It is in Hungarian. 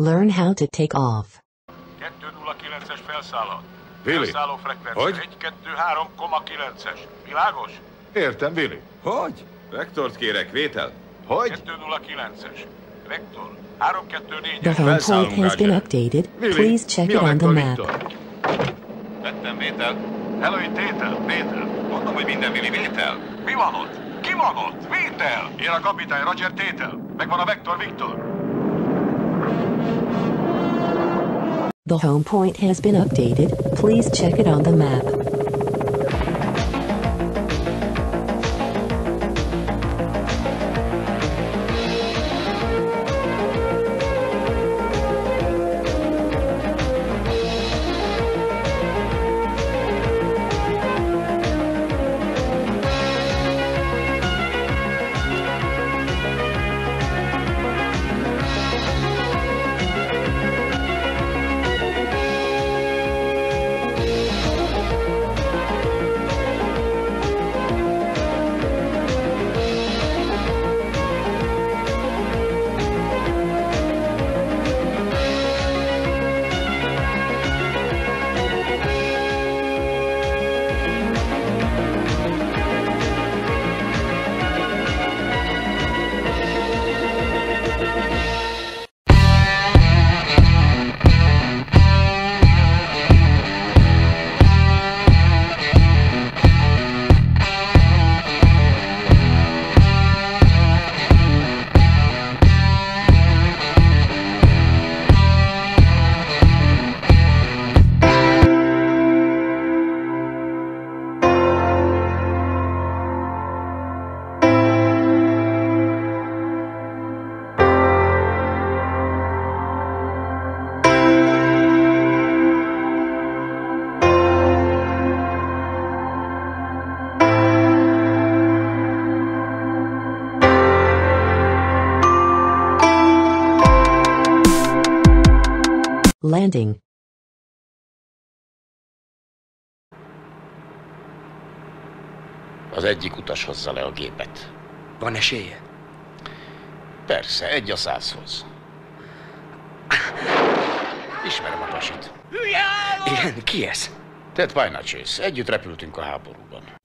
Learn how to take off. 209-es felszállat. Billy. Felszálló frekvencia. Hogy? 1-2-3,9-es. Világos? Értem, Billy. Hogy? Vektort kérek, vétel? Hogy? 209-es. Vektor. 3-2-4-es. The home point has been updated. Billy, Please check mi it on the map. Viktor? Vettem vétel. Hello, itt Tétel. Tétel. Mondom, hogy minden Billy vétel. Mi van ott? Ki van ott? Vétel! Én a kapitány Roger Tétel. Megvan a Vektor Viktor. The home point has been updated. Please check it on the map. Landing. Az egyik utas hozza le a gépet. Van esélye? Persze, egy a százhoz. Ismerem a pasit. Igen, ki ez? Ted Pinaches, együtt repültünk a háborúban.